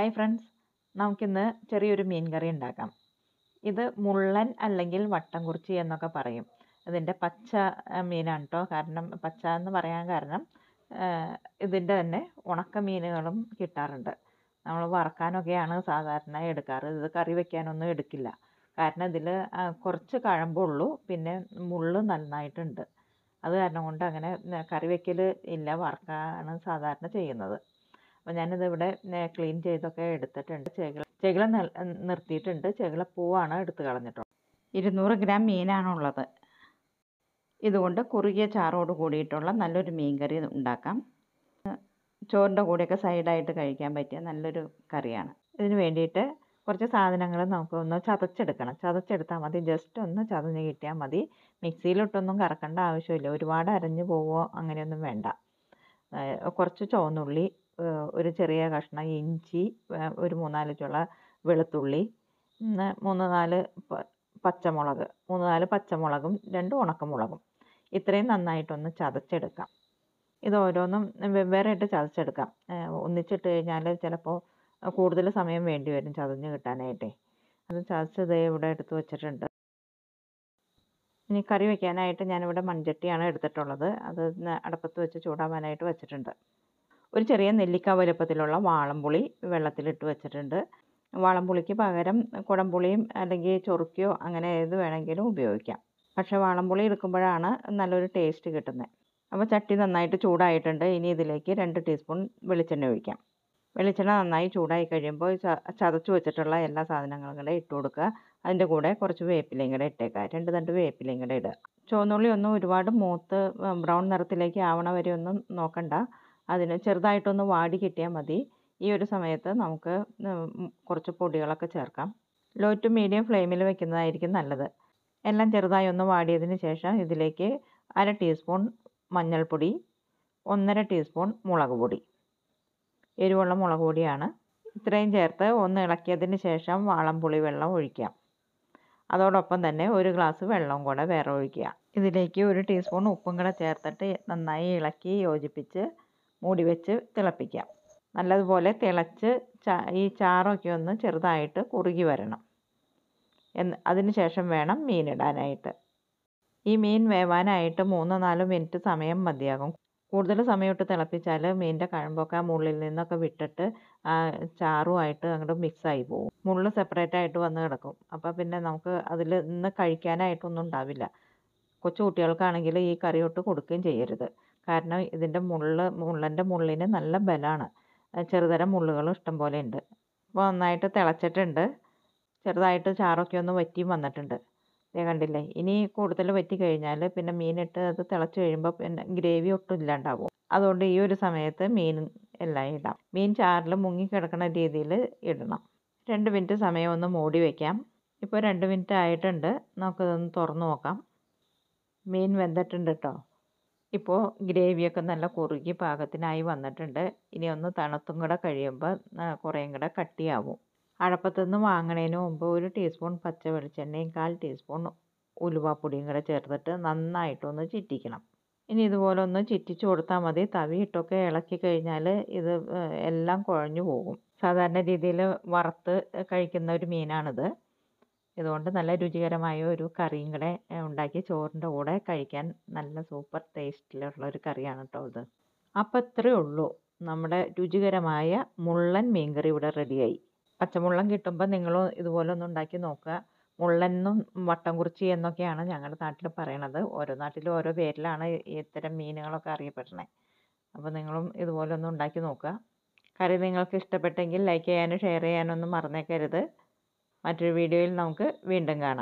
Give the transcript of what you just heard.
Hi friends നമുക്കിന്ന് ചെറിയൊരു മീൻ കറി ഉണ്ടാക്കാം. ഇത് മുള്ളൻ അല്ലെങ്കിൽ വട്ടം കുറിച്ചി എന്നൊക്കെ പറയും. ഇതിന്റെ പച്ച മീനാണ് കേട്ടോ കാരണം പച്ച എന്ന് പറയാൻ കാരണം ഇതിന്റെ തന്നെ ഉണക്ക മീനുകളും കിട്ടാറുണ്ട്. നമ്മൾ വറക്കാനൊക്കെയാണ് സാധാരണ എടുക്കാറ്. ഇത് കറി വെക്കാനൊന്നും എടുക്കില്ല. കാരണം ഇതിൽ കുറച്ച് കഴമ്പുള്ളൂ. പിന്നെ മുള്ള് നന്നായിട്ടുണ്ട്. അത് കാരണം കൊണ്ട് അങ്ങനെ കറി വെക്കൽ ഇല്ല. വറക്കാണ് സാധാരണ ചെയ്യുന്നത്. അപ്പോൾ ഞാനിത് ഇവിടെ ക്ലീൻ ചെയ്തൊക്കെ എടുത്തിട്ടുണ്ട്. ചെകിള ചെകിള നിർത്തിയിട്ടുണ്ട്. ചെകിള പൂവാണ് എടുത്ത് കളഞ്ഞിട്ടുള്ളത്. ഇരുന്നൂറ് ഗ്രാം മീനാണുള്ളത്. ഇതുകൊണ്ട് കുറുകിയ ചാറോട് കൂടിയിട്ടുള്ള നല്ലൊരു മീൻ കറി ഉണ്ടാക്കാം. ചോറിന്റെ കൂടെയൊക്കെ സൈഡായിട്ട് കഴിക്കാൻ പറ്റിയ നല്ലൊരു കറിയാണ്. ഇതിന് വേണ്ടിയിട്ട് കുറച്ച് സാധനങ്ങൾ നമുക്കൊന്ന് ചതച്ചെടുക്കണം. ചതച്ചെടുത്താൽ മതി. ജസ്റ്റ് ഒന്ന് ചതഞ്ഞ് കിട്ടിയാൽ മതി. മിക്സിയിലിട്ടൊന്നും കറക്കേണ്ട ആവശ്യമില്ല. ഒരുപാട് അരഞ്ഞു പോവോ അങ്ങനെയൊന്നും വേണ്ട. കുറച്ച് ചുവന്നുള്ളി ഒരു ചെറിയ കഷ്ണം ഇഞ്ചി ഒരു മൂന്നാൽ ചുള വെളുത്തുള്ളി മൂന്ന് നാല് പച്ചമുളക് മൂന്ന് നാല് പച്ചമുളകും രണ്ട് ഉണക്കമുളകും. ഇത്രയും നന്നായിട്ടൊന്ന് ചതച്ചെടുക്കാം. ഇത് ഓരോന്നും വെവ്വേറെ ഇട്ട് ചതച്ചെടുക്കാം. ഒന്നിച്ചിട്ട് കഴിഞ്ഞാൽ ചിലപ്പോൾ കൂടുതൽ സമയം വേണ്ടി വരും ചതഞ്ഞ് കിട്ടാനായിട്ടേ. അത് ചതച്ചത് ഇവിടെ എടുത്ത് വെച്ചിട്ടുണ്ട്. ഇനി കറി വയ്ക്കാനായിട്ട് ഞാനിവിടെ മൺചട്ടിയാണ് എടുത്തിട്ടുള്ളത്. അത് അടുപ്പത്ത് വെച്ച് ചൂടാവാനായിട്ട് വെച്ചിട്ടുണ്ട്. ഒരു ചെറിയ നെല്ലിക്ക വലുപ്പത്തിലുള്ള വാളംപുളി വെള്ളത്തിലിട്ട് വെച്ചിട്ടുണ്ട്. വാളംപുളിക്ക് പകരം കുടംപുളിയും അല്ലെങ്കിൽ ചൊറുക്കിയോ അങ്ങനെ ഏത് വേണമെങ്കിലും ഉപയോഗിക്കാം. പക്ഷേ വാളംപുളി എടുക്കുമ്പോഴാണ് നല്ലൊരു ടേസ്റ്റ് കിട്ടുന്നത്. അപ്പോൾ ചട്ടി നന്നായിട്ട് ചൂടായിട്ടുണ്ട്. ഇനി ഇതിലേക്ക് രണ്ട് ടീസ്പൂൺ വെളിച്ചെണ്ണ ഒഴിക്കാം. വെളിച്ചെണ്ണ നന്നായി ചൂടായി കഴിയുമ്പോൾ ചതച്ച് വെച്ചിട്ടുള്ള എല്ലാ സാധനങ്ങളും കൂടെ ഇട്ട് കൊടുക്കുക. അതിന്റെ കൂടെ കുറച്ച് വേപ്പിലയും കൂടെ ഇട്ടേക്കുക. രണ്ട് തണ്ട് വേപ്പിലയും കൂടെ ഇടുക. ചുവന്നുള്ളി ഒന്നും ഒരുപാട് മൂത്ത് ബ്രൗൺ നിറത്തിലേക്ക് ആവണ വരെ ഒന്നും നോക്കണ്ട. അതിന് ചെറുതായിട്ടൊന്ന് വാടി കിട്ടിയാൽ മതി. ഈ ഒരു സമയത്ത് നമുക്ക് കുറച്ച് പൊടികളൊക്കെ ചേർക്കാം. ലോ ടു മീഡിയം ഫ്ലെയിമിൽ വെക്കുന്നതായിരിക്കും നല്ലത്. എല്ലാം ചെറുതായി ഒന്ന് വാടിയതിന് ശേഷം ഇതിലേക്ക് അര ടീസ്പൂൺ മഞ്ഞൾപ്പൊടി ഒന്നര ടീസ്പൂൺ മുളക് പൊടി. എരിവുള്ള മുളക് പൊടിയാണ്. ഇത്രയും ചേർത്ത് ഒന്ന് ഇളക്കിയതിന് ശേഷം വാളംപുളി വെള്ളം ഒഴിക്കാം. അതോടൊപ്പം തന്നെ ഒരു ഗ്ലാസ് വെള്ളവും കൂടെ വേറെ ഒഴിക്കുക. ഇതിലേക്ക് ഒരു ടീസ്പൂൺ ഉപ്പും കൂടെ ചേർത്തിട്ട് നന്നായി ഇളക്കി യോജിപ്പിച്ച് മൂടി വെച്ച് തിളപ്പിക്കാം. നല്ലതുപോലെ തിളച്ച് ഈ ചാറൊക്കെ ഒന്ന് ചെറുതായിട്ട് കുറുകി വരണം. എന്ന് അതിന് ശേഷം വേണം മീനിടാനായിട്ട്. ഈ മീൻ വേവാനായിട്ട് മൂന്ന് നാല് മിനിറ്റ് സമയം മതിയാകും. കൂടുതൽ സമയമിട്ട് തിളപ്പിച്ചാൽ മീനിന്റെ കഴമ്പൊക്കെ ആ മുള്ളിൽ നിന്നൊക്കെ വിട്ടിട്ട് ആ ചാറുമായിട്ട് അങ്ങോട്ട് മിക്സായി പോകും മുള്ള് സെപ്പറേറ്റ് ആയിട്ട് വന്ന് കിടക്കും. അപ്പോൾ പിന്നെ നമുക്ക് അതിൽ നിന്ന് കഴിക്കാനായിട്ടൊന്നും ഉണ്ടാവില്ല. കൊച്ചു കുട്ടികൾക്കാണെങ്കിൽ ഈ കറി ഒട്ട് കൊടുക്കുകയും ചെയ്യരുത്. കാരണം ഇതിന്റെ മുള്ള് മുള്ളന്റെ മുള്ളിന് നല്ല ബലമാണ്. ചെറുതരം മുള്ളുകളും ഇഷ്ടം പോലെ ഉണ്ട്. അപ്പോൾ നന്നായിട്ട് തിളച്ചിട്ടുണ്ട്. ചെറുതായിട്ട് ചാറൊക്കെ ഒന്ന് വറ്റിയും വന്നിട്ടുണ്ട്. ദേ കണ്ടില്ലേ? ഇനി കൂടുതൽ വറ്റി കഴിഞ്ഞാൽ പിന്നെ മീനിട്ട് അത് തിളച്ച് കഴിയുമ്പോൾ പിന്നെ ഗ്രേവി ഒട്ടും ഇല്ലാണ്ടാവും. അതുകൊണ്ട് ഈ ഒരു സമയത്ത് മീൻ എല്ലാം ഇടാം. മീൻ ചാറിൽ മുങ്ങി കിടക്കുന്ന രീതിയിൽ ഇടണം. രണ്ട് മിനിറ്റ് സമയം ഒന്ന് മൂടി വയ്ക്കാം. ഇപ്പോൾ രണ്ട് മിനിറ്റ് ആയിട്ടുണ്ട്. നമുക്കിതൊന്ന് തുറന്ന് നോക്കാം. മീൻ വെന്തിട്ടുണ്ട് കേട്ടോ. ഇപ്പോൾ ഗ്രേവിയൊക്കെ നല്ല കുറുകി പാകത്തിനായി വന്നിട്ടുണ്ട്. ഇനി ഒന്ന് തണുത്തും കൂടെ കഴിയുമ്പോൾ കുറേയും കൂടെ കട്ടിയാവും. അഴപ്പത്തുനിന്ന് വാങ്ങണതിന് മുമ്പ് ഒരു ടീസ്പൂൺ പച്ച വെളിച്ചെണ്ണയും കാൽ ടീസ്പൂൺ ഉലുവാപ്പൊടിയും കൂടെ ചേർത്തിട്ട് നന്നായിട്ടൊന്ന് ചിറ്റിക്കണം. ഇനി ഇതുപോലെ ഒന്ന് ചിറ്റിച്ചു കൊടുത്താൽ മതി. തവിയിട്ടൊക്കെ ഇളക്കി കഴിഞ്ഞാൽ ഇത് എല്ലാം കുഴഞ്ഞു പോകും. സാധാരണ രീതിയിൽ വറുത്ത് കഴിക്കുന്ന ഒരു മീനാണിത്. ഇതുകൊണ്ട് നല്ല രുചികരമായ ഒരു കറിയും കൂടെ ഉണ്ടാക്കി ചോറിന്റെ കൂടെ കഴിക്കാൻ നല്ല സൂപ്പർ ടേസ്റ്റിലുള്ള ഒരു കറിയാണ് കേട്ടോ ഇത്. അപ്പോൾ ഇത്രയേ ഉള്ളൂ. നമ്മുടെ രുചികരമായ മുള്ളൻ മീൻകറി ഇവിടെ റെഡിയായി. പച്ചമുള്ളൻ കിട്ടുമ്പോൾ നിങ്ങളും ഇതുപോലെ ഒന്ന് ഉണ്ടാക്കി നോക്കുക. മുള്ളെന്നും വട്ടം കുറിച്ചി എന്നൊക്കെയാണ് ഞങ്ങളുടെ നാട്ടിൽ പറയണത്. ഓരോ നാട്ടിലും ഓരോ പേരിലാണ് ഇത്തരം മീനുകളൊക്കെ അറിയപ്പെടുന്നത്. അപ്പോൾ നിങ്ങളും ഇതുപോലെ ഒന്ന് ഉണ്ടാക്കി നോക്കുക. കറി നിങ്ങൾക്ക് ഇഷ്ടപ്പെട്ടെങ്കിൽ ലൈക്ക് ചെയ്യാനും ഷെയർ ചെയ്യാനും ഒന്നും മറന്നേക്കരുത്. മറ്റൊരു വീഡിയോയിൽ നമുക്ക് വീണ്ടും കാണാം.